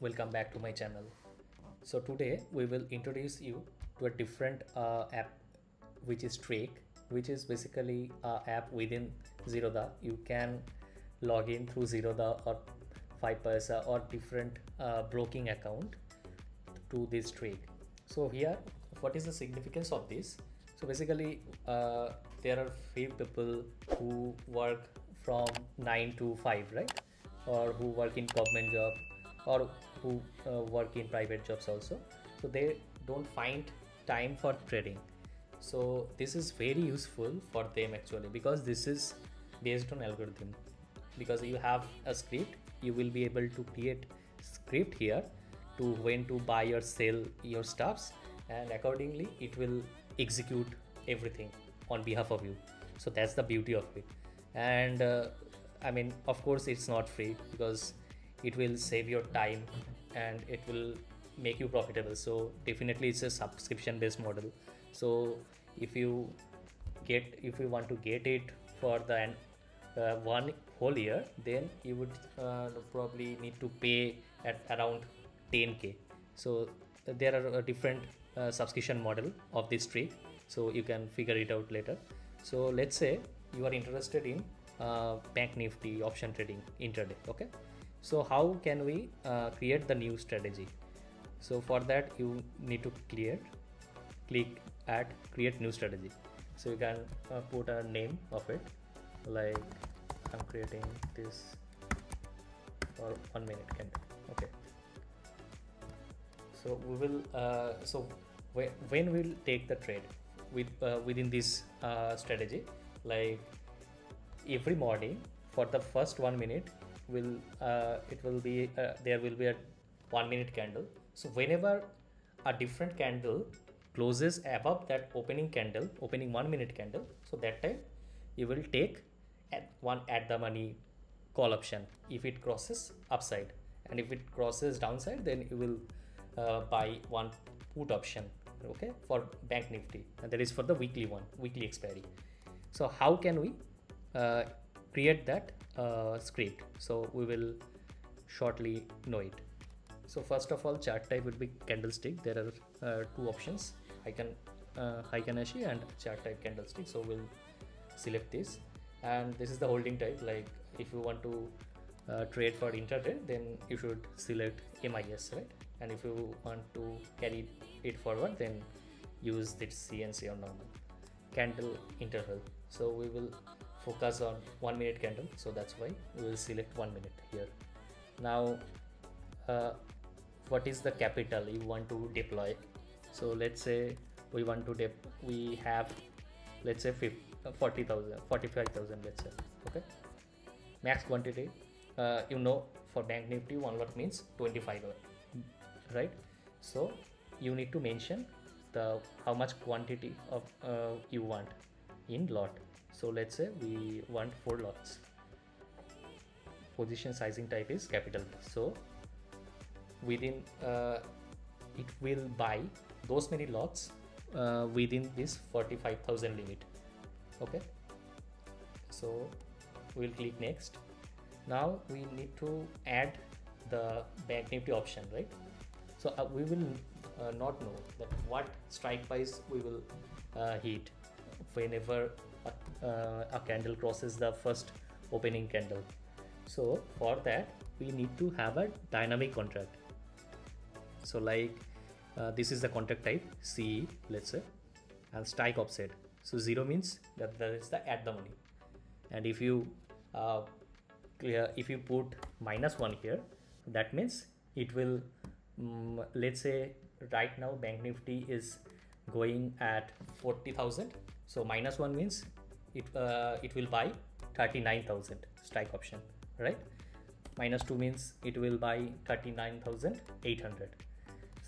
Welcome back to my channel. So today we will introduce you to a different uh, app which is Streak, which is basically a app within Zerodha. You can log in through Zerodha or 5paisa or different uh, broking account to this Streak. So here, what is the significance of this? So basically, uh, there are few people who work from 9 to 5, right? Or who work in government job or who uh, work in private jobs also. So they don't find time for trading. So this is very useful for them actually because this is based on algorithm. Because you have a script you will be able to create script here to when to buy or sell your stuffs and accordingly it will execute everything on behalf of you. So that's the beauty of it. And uh, i mean of course it's not free because it will save your time and it will make you profitable. So definitely it's a subscription based model. So if you get if you want to get it for the uh, one whole year then you would uh, probably need to pay at around 10k so there are a different uh, subscription model of this tree. So you can figure it out later. So let's say you are interested in uh, bank nifty option trading intraday okay so how can we uh, create the new strategy? So for that you need to clear click at create new strategy. So you can uh, put a name of it like i'm creating this for one minute candle okay. So we will uh, so when we'll take the trade with uh, within this uh, strategy like every morning for the first one minute will uh, it will be uh, there will be a one minute candle. So whenever a different candle closes above that opening candle opening one minute candle so that time you will take at one at the money call option. If it crosses upside and if it crosses downside then you will uh, buy one put option okay for bank nifty. And that is for the weekly one weekly expiry. So how can we uh, create that uh, script. So we will shortly know it. So first of all chart type would be candlestick. There are uh, two options. Heiken uh, Heiken Ashi and chart type candlestick. So we'll select this. And this is the holding type. Like if you want to uh, trade for intraday then you should select MIS right? And if you want to carry it forward then use this CNC or normal. Candle interval. So we will focus on one minute candle. So that's why we will select one minute here. Now uh, what is the capital you want to deploy? So let's say we want to dep we have let's say 40,000 45,000 let's say okay? Max quantity uh, you know for bank nifty one lot means 25 right? So you need to mention the how much quantity of uh, you want in lot so let's say we want four lots. Position sizing type is capital. So within uh, it will buy those many lots uh, within this 45000 limit. Okay? So we'll click next. Now we need to add the bank nifty option right? So uh, we will uh, not know that what strike price we will uh, hit. Whenever a, uh, a candle crosses the first opening candle. So for that we need to have a dynamic contract. So like uh, this is the contract type. CE let's say and strike offset so zero means that that is the at the money. And if you uh, clear if you put minus one here that means it will um, let's say right now bank nifty is going at 40000 so minus one means it uh, it will buy 39000 strike option right? Minus 2 means it will buy 39800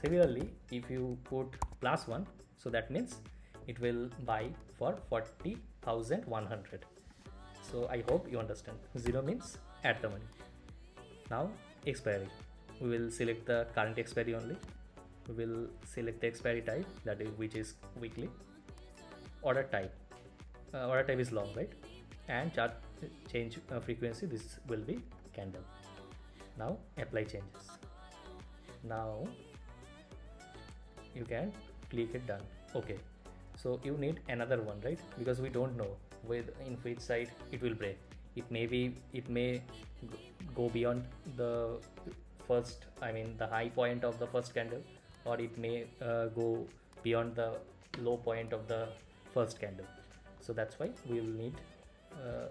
similarly if you put plus 1 so that means it will buy for 40100 so i hope you understand. 0 means at the money. Now expiry. We will select the current expiry only. We will select the expiry type that is which is weekly order type uh, order type is long right? And chart change uh, frequency this will be candle. Now apply changes. Now you can click it done. Okay. So you need another one right? Because we don't know with in which side it will break. It may be it may go beyond the first i mean the high point of the first candle or it may uh, go beyond the low point of the first candle so that's why we will need uh,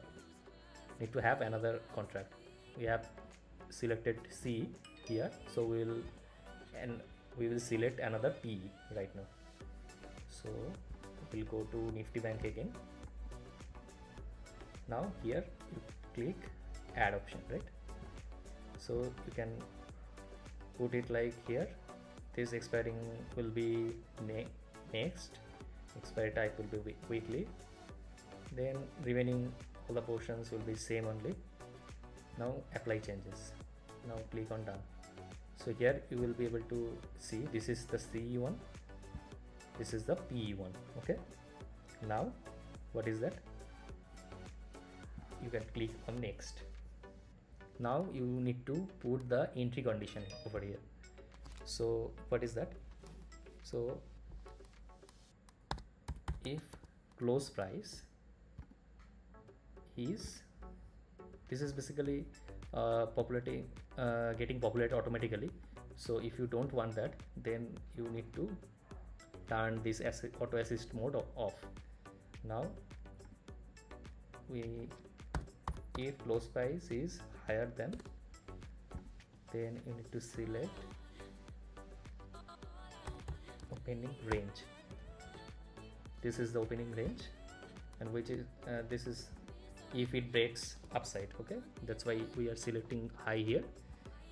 need to have another contract. We have selected C here so we will and we will select another P right now. So we'll go to Nifty Bank again. Now here you click add option right? So you can put it like here. This expiring will be ne next. Expiry type will be weekly then remaining all the portions will be same only. Now apply changes. Now click on done. So here you will be able to see this is the CE one. This is the PE one okay? Now what is that? You can click on next. Now you need to put the entry condition over here. So what is that? So if close price is this is basically uh, popularity uh, getting populated automatically. So if you don't want that then you need to turn this auto assist mode off. Now we if close price is higher than then you need to select opening range. This is the opening range and which is uh, this is if it breaks upside okay? That's why we are selecting high here.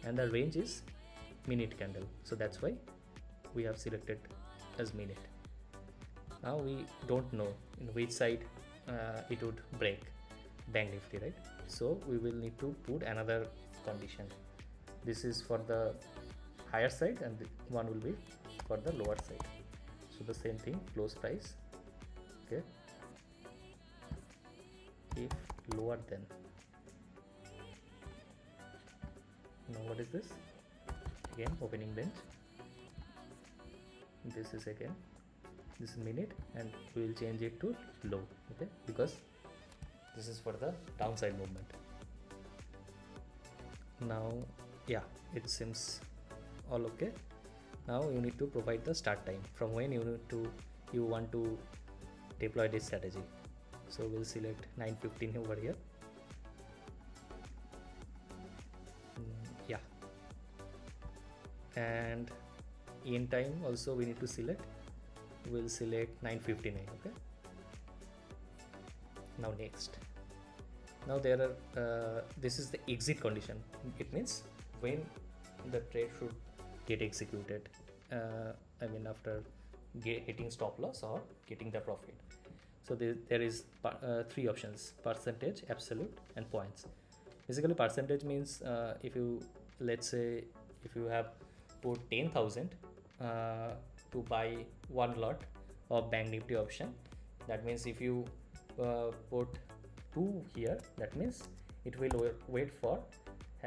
And the range is minute candle. So that's why we have selected as minute. Now we don't know in which side uh, it would break. Bank nifty right? So we will need to put another condition. This is for the higher side and one will be for the lower side. So the same thing close price okay if lower than now what is this? Again opening bench. This is again this is minute and we will change it to low okay? Because this is for the downside movement. Now yeah it seems all okay. Now you need to provide the start time. From when you need to you want to deploy this strategy so we'll select 915 over here. Mm, yeah. And in time also we need to select. We'll select 959 okay? Now next. Now there are uh, this is the exit condition. It means when the trade should get executed uh, i mean after get, hitting stop loss or getting the profit so there, there is uh, three options percentage absolute and points. Basically percentage means uh, if you let's say if you have put 10000 uh, to buy one lot of bank nifty option that means if you uh, put 2 here that means it will wait for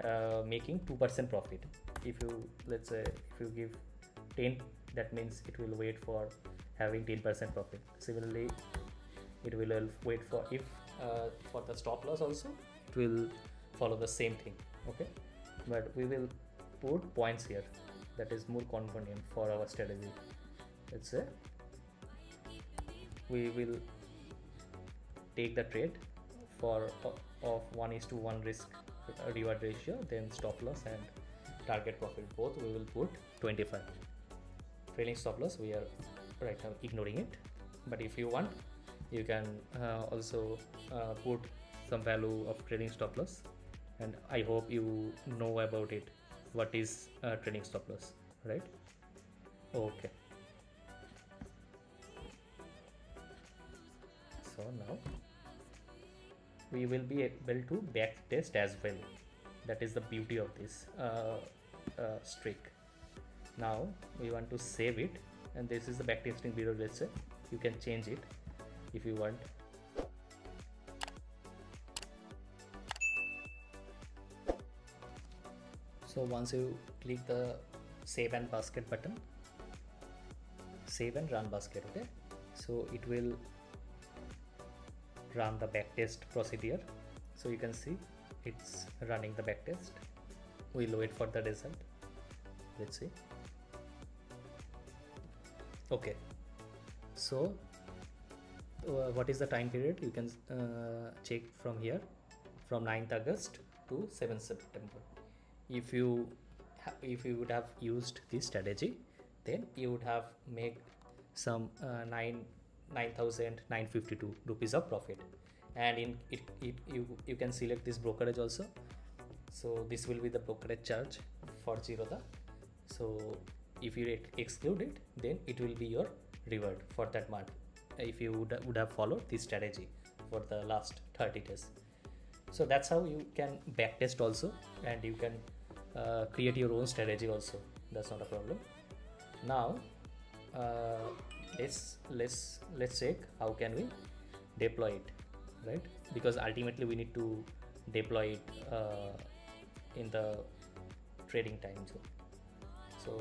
uh, making 2% profit. If you let's say if you give 10 that means it will wait for having 10% profit. Similarly it will wait for if uh, for the stop loss also it will follow the same thing okay? But we will put points here. That is more convenient for our strategy. Let's say we will take the trade for uh, of 1 is to 1 risk reward ratio then stop loss and target profit. Both we will put 25 trailing stop loss we are right now ignoring it. But if you want you can uh, also uh, put some value of trailing stop loss. And i hope you know about it. What is uh, trailing stop loss right? Okay. So now we will be able to back test as well. That is the beauty of this uh, uh, streak. Now we want to save it. And this is the backtesting period let's say. You can change it if you want. So once you click the save and backtest button save and run backtest okay? So it will run the backtest procedure. So you can see it's running the backtest. We'll wait for the result. Let's see. Okay. So what is the time period? You can uh, check from here from 9th august to 7th september. If you if you would have used this strategy then you would have made some uh, 9 9952 rupees of profit. And in it, it you you can select this brokerage also. So this will be the brokerage charge for Zerodha so if you exclude it then it will be your reward for that month if you would, would have followed this strategy for the last 30 days. So that's how you can backtest also and you can uh, create your own strategy also. That's not a problem. Now uh, let's let's let's check how can we deploy it right? Because ultimately we need to deploy it uh, in the trading time so, so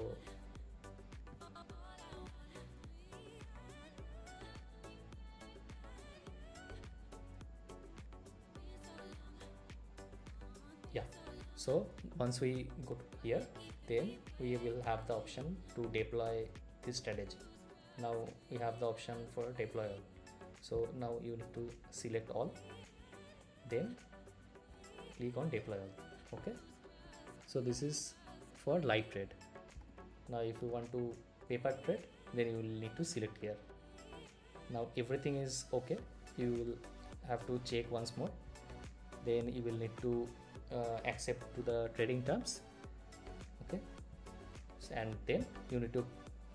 yeah. So once we go here then we will have the option to deploy this strategy. Now we have the option for deploy all. So now you need to select all then click on deploy all. Okay? So this is for live trade. Now if you want to paper trade then you will need to select here. Now everything is okay. You will have to check once more. Then you will need to uh, accept to the trading terms. Okay. And then you need to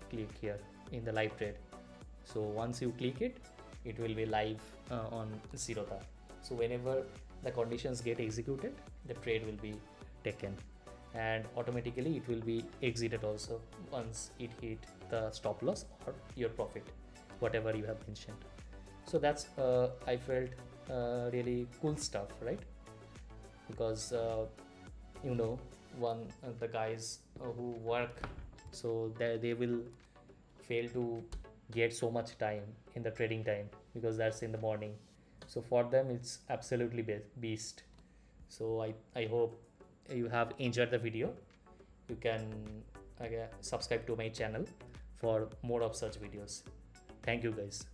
click here in the live trade. So once you click it it will be live uh, on Zerodha so whenever the conditions get executed the trade will be taken. And automatically it will be exited also once it hit the stop loss or your profit whatever you have mentioned. So that's uh, i felt uh, really cool stuff right because uh, you know one uh, the guys uh, who work so they, they will fail to get so much time in the trading time because that's in the morning. So for them it's absolutely beast. So i i hope you have enjoyed the video. You can uh, subscribe to my channel for more of such videos. Thank you guys